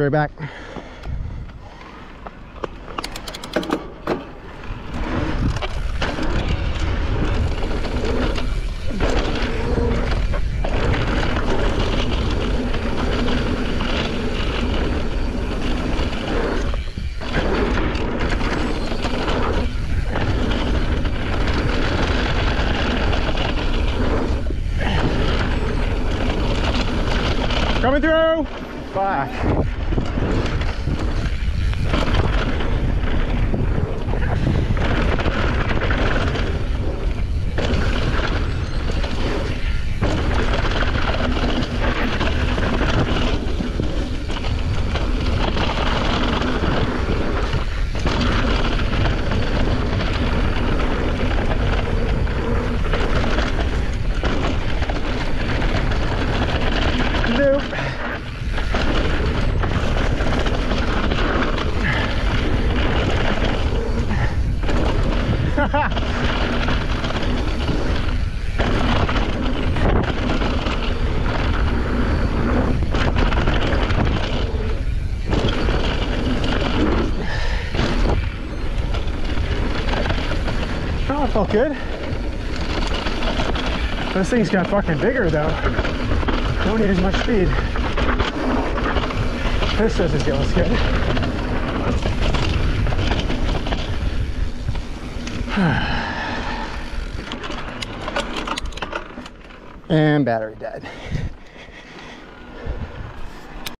Be right back. Coming through. Back. Nope. Oh, it felt good. This thing's got fucking bigger though. Don't need as much speed. This doesn't feel as good. and battery dead.